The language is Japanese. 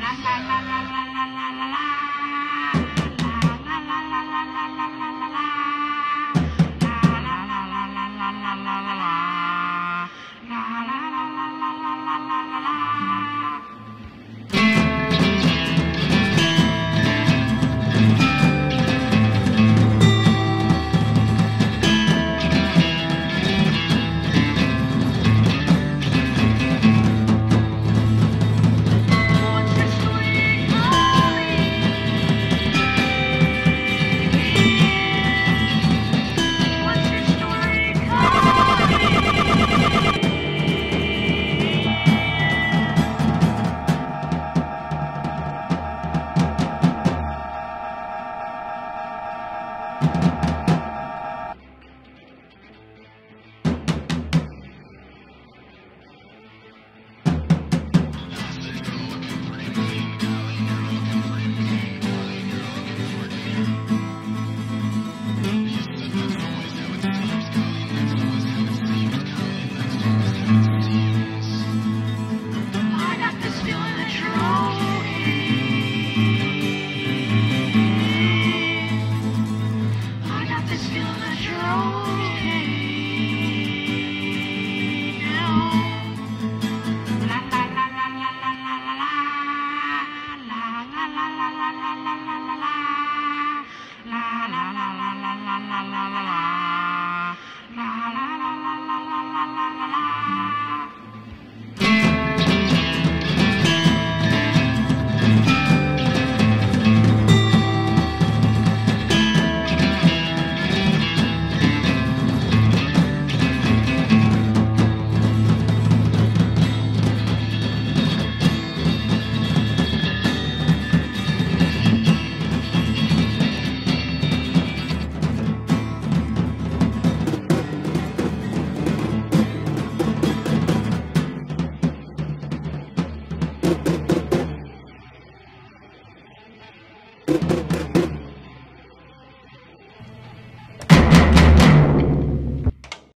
La la la la la.